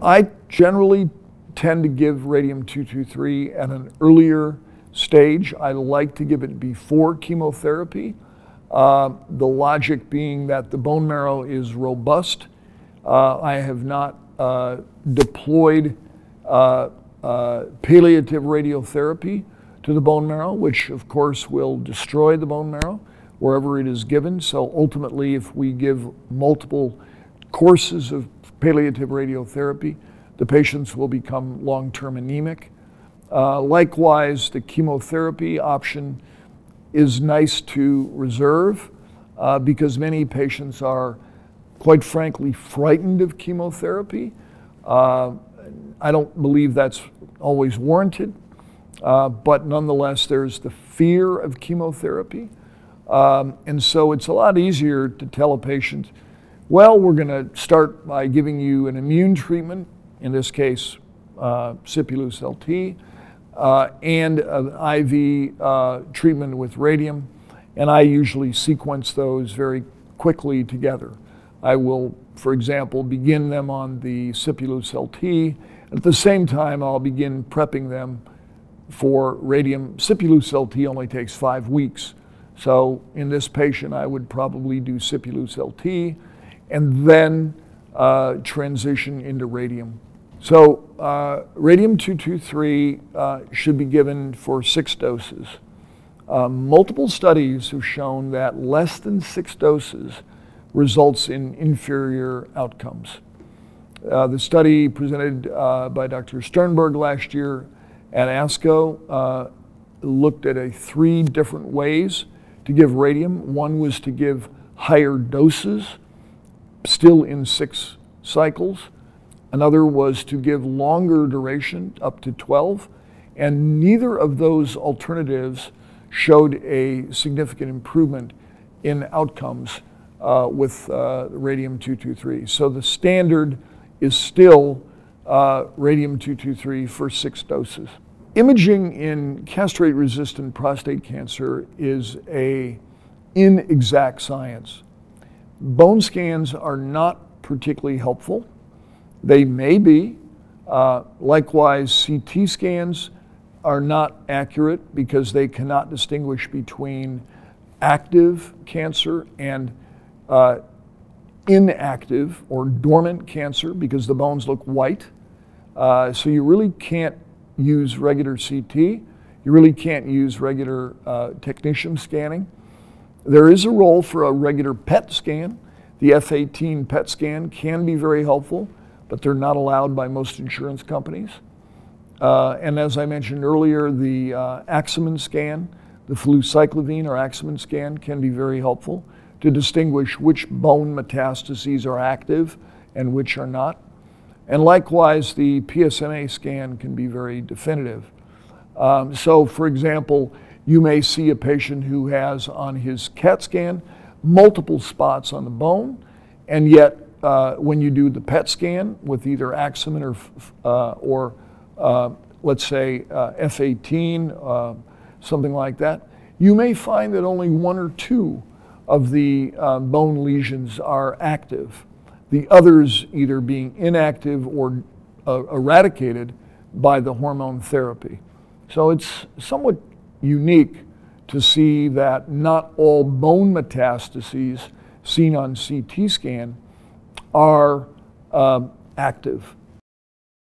I generally tend to give radium-223 at an earlier stage. I like to give it before chemotherapy. Uh, the logic being that the bone marrow is robust. Uh, I have not uh, deployed uh, uh, palliative radiotherapy to the bone marrow, which of course will destroy the bone marrow wherever it is given. So ultimately, if we give multiple courses of palliative radiotherapy, the patients will become long-term anemic. Uh, likewise, the chemotherapy option is nice to reserve uh, because many patients are, quite frankly, frightened of chemotherapy. Uh, I don't believe that's always warranted, uh, but nonetheless, there's the fear of chemotherapy. Um, and so it's a lot easier to tell a patient, well, we're going to start by giving you an immune treatment, in this case, uh, Sipuleucel-T, uh, and an IV uh, treatment with radium. And I usually sequence those very quickly together. I will, for example, begin them on the Sipuleucel-T. At the same time, I'll begin prepping them for radium. Sipuleucel-T only takes five weeks. So in this patient, I would probably do Sipuleucel-T and then uh, transition into radium. So uh, radium-223 uh, should be given for six doses. Uh, multiple studies have shown that less than six doses results in inferior outcomes. Uh, the study presented uh, by Dr. Sternberg last year at ASCO looked at a three different ways to give radium. One was to give higher doses still in six cycles. Another was to give longer duration, up to 12. And neither of those alternatives showed a significant improvement in outcomes uh, with uh, radium-223. So the standard is still uh, radium-223 for six doses. Imaging in castrate-resistant prostate cancer is a inexact science. Bone scans are not particularly helpful. They may be. Uh, likewise, CT scans are not accurate because they cannot distinguish between active cancer and uh, inactive or dormant cancer because the bones look white. Uh, so you really can't use regular CT. You really can't use regular uh, technetium scanning. There is a role for a regular PET scan. The F18 PET scan can be very helpful, but they're not allowed by most insurance companies. Uh, and as I mentioned earlier, the uh, scan, the flucyclovine or Axumin scan can be very helpful to distinguish which bone metastases are active and which are not. And likewise, the PSMA scan can be very definitive. Um, so, for example, you may see a patient who has on his CAT scan multiple spots on the bone, and yet uh, when you do the PET scan with either Axumin or, uh, or uh, let's say uh, F18, uh, something like that, you may find that only one or two of the uh, bone lesions are active. The others either being inactive or eradicated by the hormone therapy. So it's somewhat unique to see that not all bone metastases seen on CT scan are um, active.